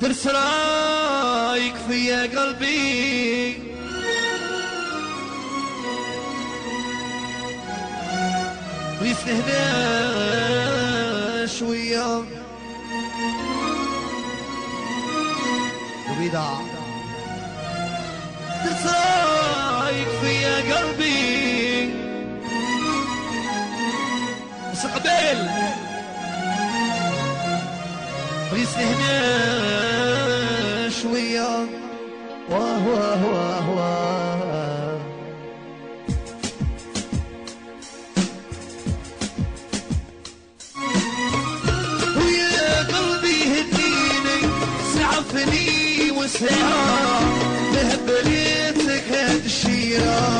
درس رايك في قلبي. ويستهدى شوية وبيدع درس رايك في قلبي. بس قبل ويا قلبي هديني سعفني وسعى بهبلتك هالشيرة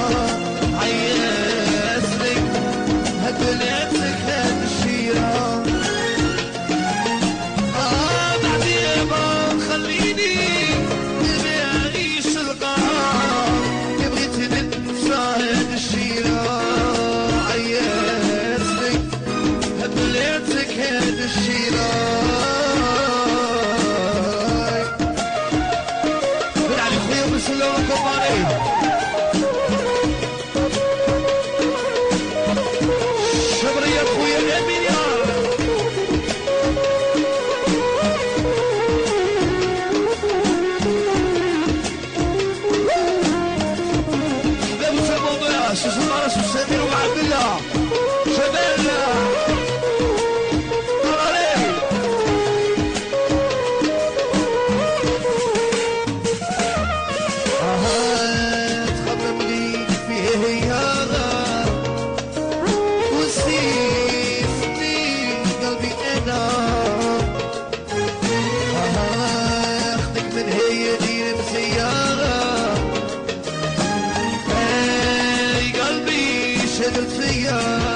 الثياب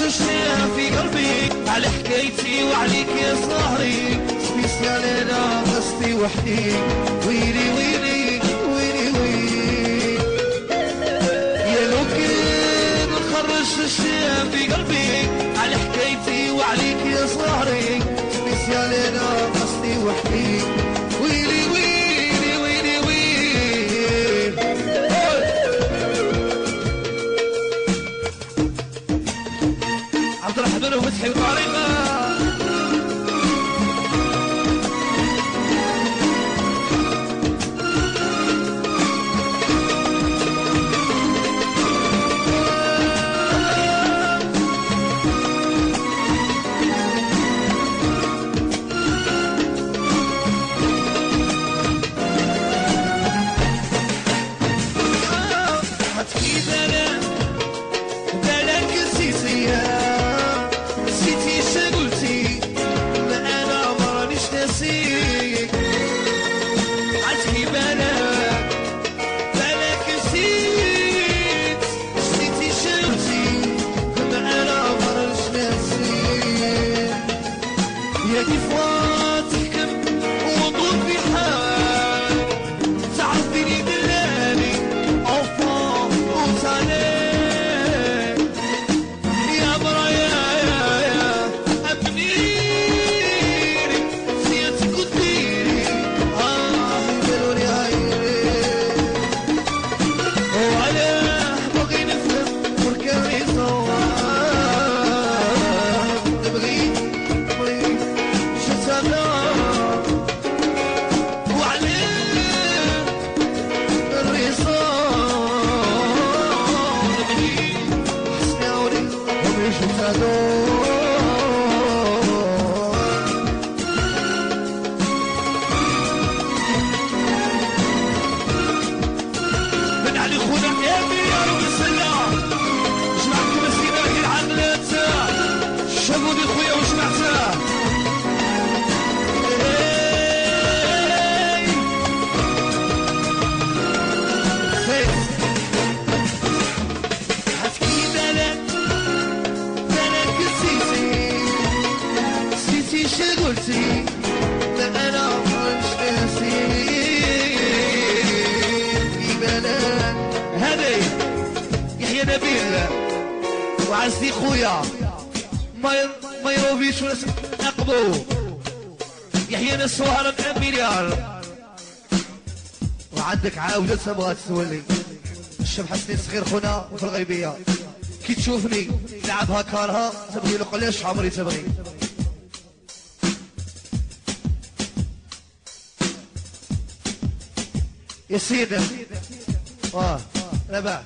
شوشناها في قلبي على حكايتي وعليك يا صهري سبيس على راسي وحدي. ويلي ويلي. لا أنا مش ناسي بلاد هذه يحيى نبيل. وعزي خويا. ما ما يروبيش ولا نقبو يحيى نسوها مع مليار وعندك عاودة تبغى تسولي. الشاب حسني صغير خونا في الغيبية. كي تشوفني لعبها كارها تبغي له قلاش عمري تبغي. يا سيدي. آه لا